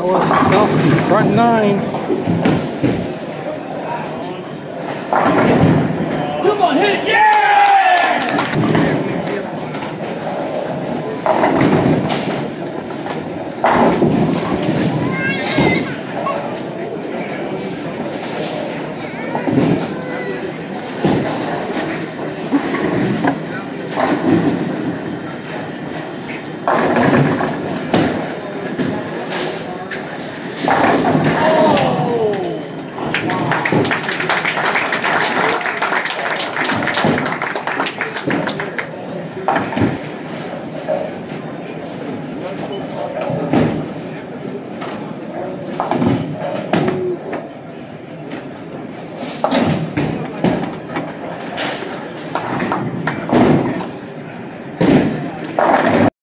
That Sosowski, front nine. Come on, hit it, yeah!